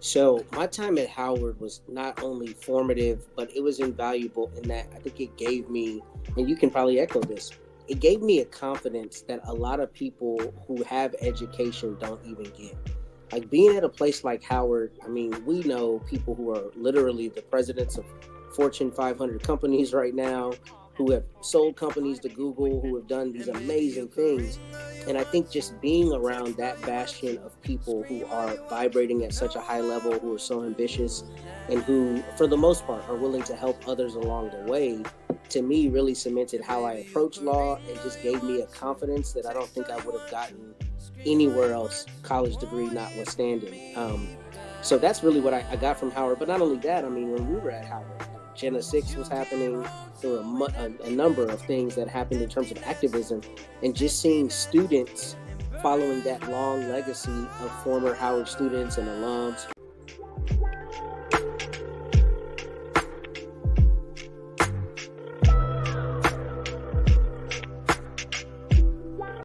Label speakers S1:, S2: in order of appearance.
S1: So my time at Howard was not only formative, but it was invaluable in that I think it gave me, and you can probably echo this, it gave me a confidence that a lot of people who have education don't even get. Like being at a place like Howard, I mean, we know people who are literally the presidents of Fortune 500 companies right now, who have sold companies to Google, who have done these amazing things. And I think just being around that bastion of people who are vibrating at such a high level, who are so ambitious, and who, for the most part, are willing to help others along the way, to me, really cemented how I approach law and just gave me a confidence that I don't think I would have gotten anywhere else, college degree notwithstanding. Um, so that's really what I, I, got from Howard. But not only that, I mean, when we were at Howard, Jena 6 was happening. There were a, a, number of things that happened in terms of activism, and just seeing students following that long legacy of former Howard students and alums